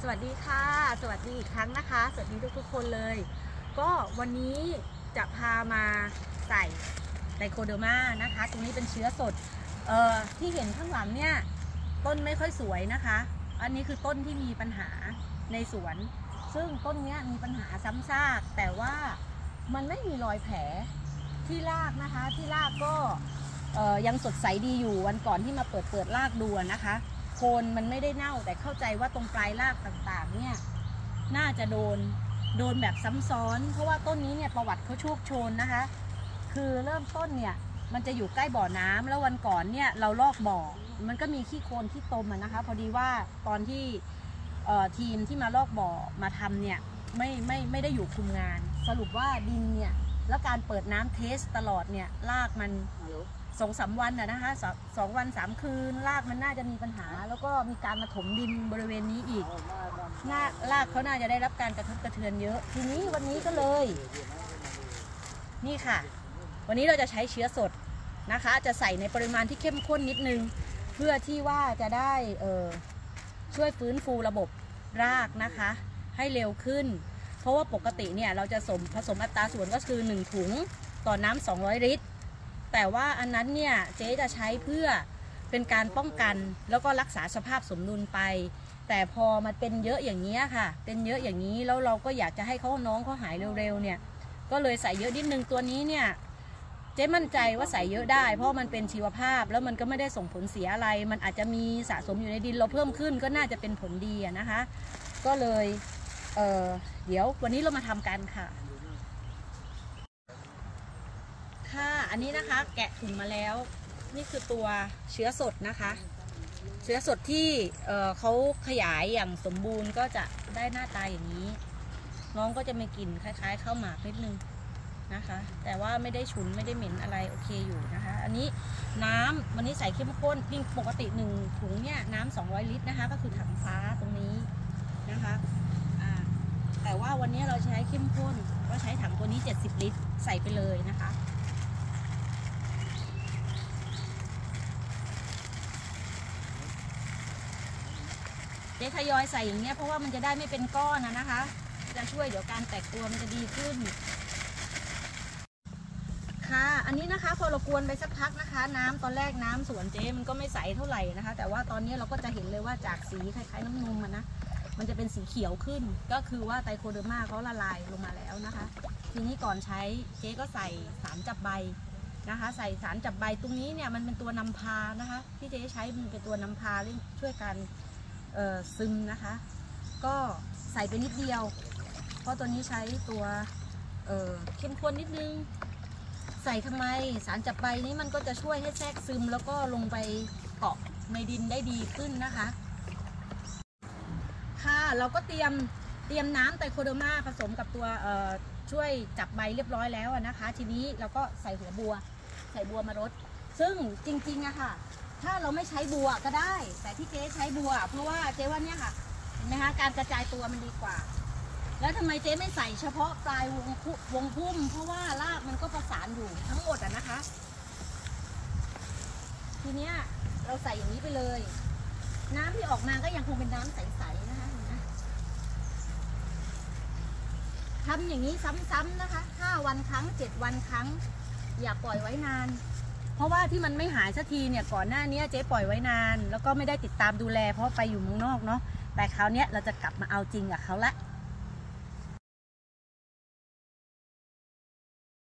สวัสดีค่ะ สวัสดีอีกครั้งนะคะ สวัสดีทุกๆคนเลย ก็วันนี้จะพามาใส่ไดโคเดอร์มานะคะ ตรงนี้เป็นเชื้อสดเอ่อที่เห็นข้างหลังเนี่ยต้นไม่ค่อยสวยนะคะ อันนี้คือต้นที่มีปัญหาในสวน ซึ่งต้นนี้มีปัญหาซ้ำซาก แต่ว่ามันไม่มีรอยแผลที่รากนะคะ ที่รากก็ยังสดใสดีอยู่วันก่อนที่มาเปิดเปิดรากดูนะคะ โคนมันไม่ได้เน่า แต่เข้าใจว่าตรงปลายรากต่างๆ เนี่ยน่าจะโดนโดนแบบซ้ำซ้อน เพราะว่าต้นนี้เนี่ยประวัติเขาโชคโชนนะคะ คือเริ่มต้นเนี่ยมันจะอยู่ใกล้บ่อน้ำแล้ววันก่อนเนี่ยเราลอกบ่อ มันก็มีขี้โคลนขี้ตมนะคะ พอดีว่าตอนที่ทีมที่มาลอกบ่อมาทำเนี่ยไม่ไม่ไม่ได้อยู่คุมงาน สรุปว่าดินเนี่ย แล้วการเปิดน้ำเทสตลอดเนี่ยรากมันสองสามวันอะนะคะสองสองวันสามคืนรากมันน่าจะมีปัญหา แล้วก็มีการมาถมดินบริเวณนี้อีกน่ารากเขาน่าจะได้รับการกระทบกระเทือนเยอะ ทีนี้วันนี้ก็เลย นี่ค่ะ วันนี้เราจะใช้เชื้อสดนะคะ จะใส่ในปริมาณที่เข้มข้นนิดนึง เพื่อที่ว่าจะได้เออช่วยฟื้นฟูระบบรากนะคะ ให้เร็วขึ้นเพ ราะว่าปกติเนี่ยเราจะสมผสมอัตราส่วนก็คือ 1 ถุงต่อน้ำ200 ลิตร แต่ว่าอันนั้นเนี่ยเจ๊จะใช้เพื่อเป็นการป้องกันแล้วก็รักษาสภาพสมดุลไป แต่พอมันเป็นเยอะอย่างนี้ค่ะ เป็นเยอะอย่างนี้แล้วเราก็อยากจะให้เขาน้องเขาหายเร็วๆเนี่ยก็เลยใส่เยอะนิดนึงตัวนี้เนี่ยเจ๊มั่นใจว่าใส่เยอะได้ เพราะมันเป็นชีวภาพแล้วมันก็ไม่ได้ส่งผลเสียอะไร มันอาจจะมีสะสมอยู่ในดินเราเพิ่มขึ้นก็น่าจะเป็นผลดีนะคะ ก็เลย เออเดี๋ยววันนี้เรามาทำกันค่ะ ค่ะอันนี้นะคะแกะถุงมาแล้ว นี่คือตัวเชื้อสดนะคะ เชื้อสดที่เออเขาขยายอย่างสมบูรณ์ก็จะได้หน้าตาอย่างนี้ น้องก็จะมีกลิ่นคล้าย ๆ ข้าวหมากนิดนึงนะคะ แต่ว่าไม่ได้ฉุนไม่ได้เหม็นอะไรโอเคอยู่นะคะ อันนี้น้ำวันนี้ใส่เข้มข้นยิ่งปกติหนึ่งถุงเนี่ยน้ำ200 ลิตรนะคะ ก็คือถังฟ้าตรงนี้นะคะ แต่ว่าวันนี้เราใช้เข้มข้นก็ใช้ถังตัวนี้ 70 ลิตร ใส่ไปเลยนะคะเจ๊ทยอยใส่อย่างเงี้ยเพราะว่ามันจะได้ไม่เป็นก้อนนะนะคะ จะช่วยเดี๋ยวการแตกตัวมันจะดีขึ้น ค่ะ อันนี้นะคะพอเรากวนไปสักพักนะคะ น้ำตอนแรกน้ำสวนเจ๊มันก็ไม่ใสเท่าไหร่นะคะ แต่ว่าตอนนี้เราก็จะเห็นเลยว่าจากสีคล้ายๆน้ำนมมันนะ มันจะเป็นสีเขียวขึ้น ก็คือว่าไตรโคเดอร์มาเขาละลายลงมาแล้วนะคะ ทีนี้ก่อนใช้เจ๊ก็ใส่สารจับใบนะคะ ใส่สารจับใบตรงนี้เนี่ยมันเป็นตัวนำพานะคะ ที่เจ๊ใช้มันเป็นตัวนำพาเร่งช่วยกันซึมนะคะ ก็ใส่ไปนิดเดียว เพราะตัวนี้ใช้ตัวเเข้มข้นนิดนึง ใส่ทำไมสารจับใบนี้มันก็จะช่วยให้แทรกซึมแล้วก็ลงไปเกาะในดินได้ดีขึ้นนะคะ เราก็เตรียมเตรียมน้ำไตรโคเดอร์มาผสมกับตัวช่วยจับใบเรียบร้อยแล้วนะคะ ทีนี้เราก็ใส่หัวบัว ใส่บัวมารด ซึ่งจริงๆอะค่ะ ถ้าเราไม่ใช้บัวก็ได้ แต่ที่เจ๊ใช้บัว เพราะว่าเจ๊ว่าเนี่ยค่ะเห็นไหมคะการกระจายตัวมันดีกว่า แล้วทำไมเจ๊ไม่ใส่เฉพาะปลายวงพุวงพุ่ม เพราะว่ารากมันก็ประสานอยู่ทั้งหมดอะนะคะ ทีเนี้ยเราใส่อย่างนี้ไปเลย น้ำที่ออกมาก็ยังคงเป็นน้ำใสๆนะคะเห็นไหม ทำอย่างนี้ซ้ำๆนะคะ 5 วันครั้ง 7 วันครั้ง อย่าปล่อยไว้นาน เพราะว่าที่มันไม่หายสักทีเนี่ยก่อนหน้านี้เจ๊ปล่อยไว้นาน แล้วก็ไม่ได้ติดตามดูแล เพราะไปอยู่เมืองนอกเนาะแต่คราวนี้เราจะกลับมาเอาจริงกับเขาละ